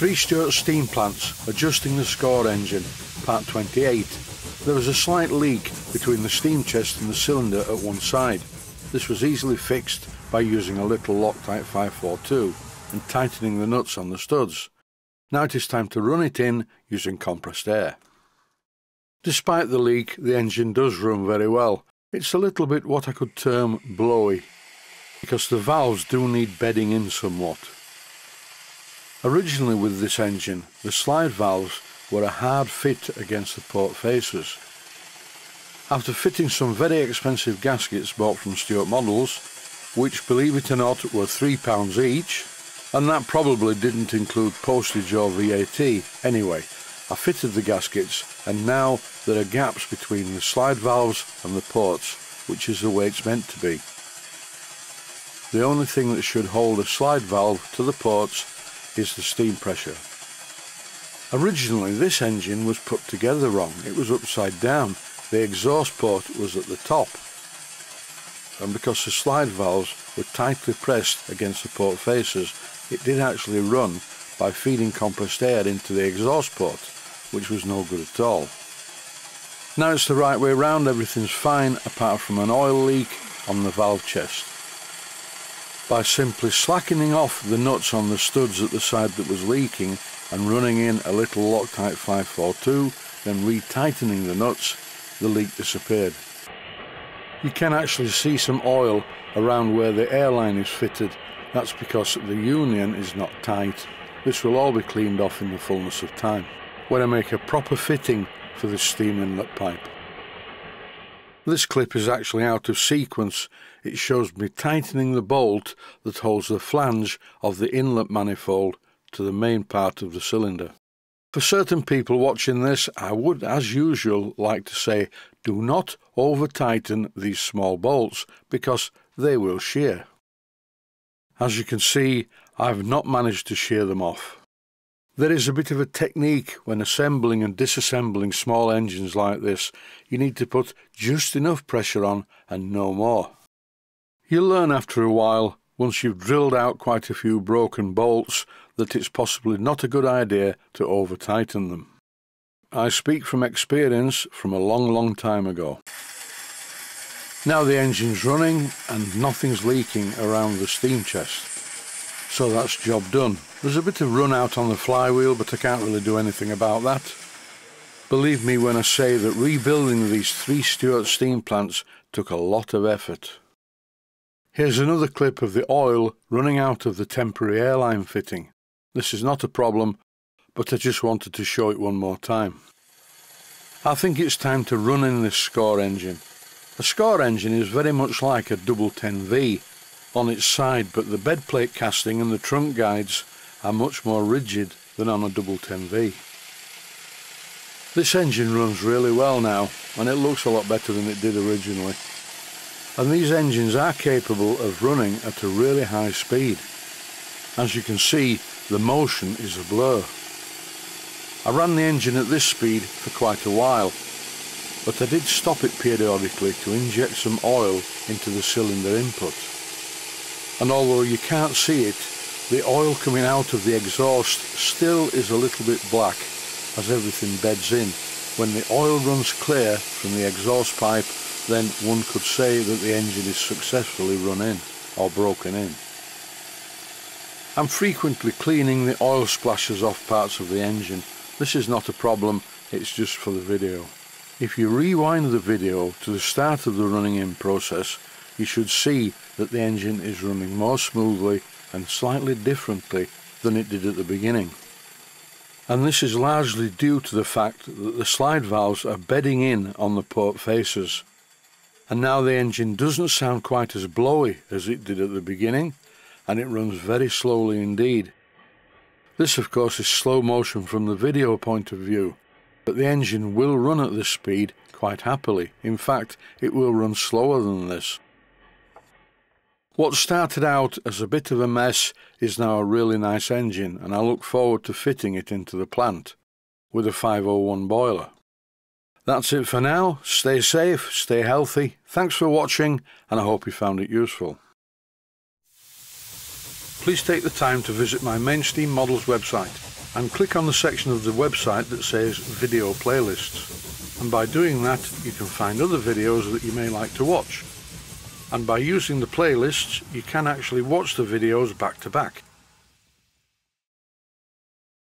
Three Stuart steam plants adjusting the score engine, part 28. There was a slight leak between the steam chest and the cylinder at one side. This was easily fixed by using a little Loctite 542 and tightening the nuts on the studs. Now it is time to run it in using compressed air. Despite the leak, the engine does run very well. It's a little bit what I could term blowy, because the valves do need bedding in somewhat. Originally with this engine, the slide valves were a hard fit against the port faces. After fitting some very expensive gaskets bought from Stuart Models, which believe it or not were £3 each, and that probably didn't include postage or VAT. Anyway, I fitted the gaskets and now there are gaps between the slide valves and the ports, which is the way it's meant to be. The only thing that should hold a slide valve to the ports is the steam pressure. Originally this engine was put together wrong, it was upside down, the exhaust port was at the top and because the slide valves were tightly pressed against the port faces it did actually run by feeding compressed air into the exhaust port which was no good at all. Now it's the right way round, everything's fine apart from an oil leak on the valve chest. By simply slackening off the nuts on the studs at the side that was leaking and running in a little Loctite 542, then retightening the nuts, the leak disappeared. You can actually see some oil around where the airline is fitted. That's because the union is not tight. This will all be cleaned off in the fullness of time when I make a proper fitting for the steam inlet pipe. This clip is actually out of sequence. It shows me tightening the bolt that holds the flange of the inlet manifold to the main part of the cylinder. For certain people watching this, I would, as usual, like to say, do not over tighten these small bolts because they will shear. As you can see, I've not managed to shear them off. There is a bit of a technique when assembling and disassembling small engines like this. You need to put just enough pressure on and no more. You'll learn after a while, once you've drilled out quite a few broken bolts, that it's possibly not a good idea to over tighten them. I speak from experience from a long, long time ago. Now the engine's running and nothing's leaking around the steam chest. So that's job done. There's a bit of run out on the flywheel, but I can't really do anything about that. Believe me when I say that rebuilding these three Stuart steam plants took a lot of effort. Here's another clip of the oil running out of the temporary airline fitting. This is not a problem, but I just wanted to show it one more time. I think it's time to run in this Score engine. A Score engine is very much like a double 10V on its side, but the bed plate casting and the trunk guides are much more rigid than on a double 10V. This engine runs really well now, and it looks a lot better than it did originally. And these engines are capable of running at a really high speed. As you can see, the motion is a blur. I ran the engine at this speed for quite a while, but I did stop it periodically to inject some oil into the cylinder input. And although you can't see it, the oil coming out of the exhaust still is a little bit black as everything beds in. When the oil runs clear from the exhaust pipe, then one could say that the engine is successfully run in or broken in. I'm frequently cleaning the oil splashes off parts of the engine. This is not a problem, it's just for the video. If you rewind the video to the start of the running in process, you should see that the engine is running more smoothly and slightly differently than it did at the beginning. And this is largely due to the fact that the slide valves are bedding in on the port faces. And now the engine doesn't sound quite as blowy as it did at the beginning, and it runs very slowly indeed. This of course is slow motion from the video point of view, but the engine will run at this speed quite happily. In fact, it will run slower than this. What started out as a bit of a mess is now a really nice engine and I look forward to fitting it into the plant with a 501 boiler. That's it for now. Stay safe, stay healthy. Thanks for watching and I hope you found it useful. Please take the time to visit my Mainsteam Models website and click on the section of the website that says video playlists and by doing that you can find other videos that you may like to watch and by using the playlists you can actually watch the videos back to back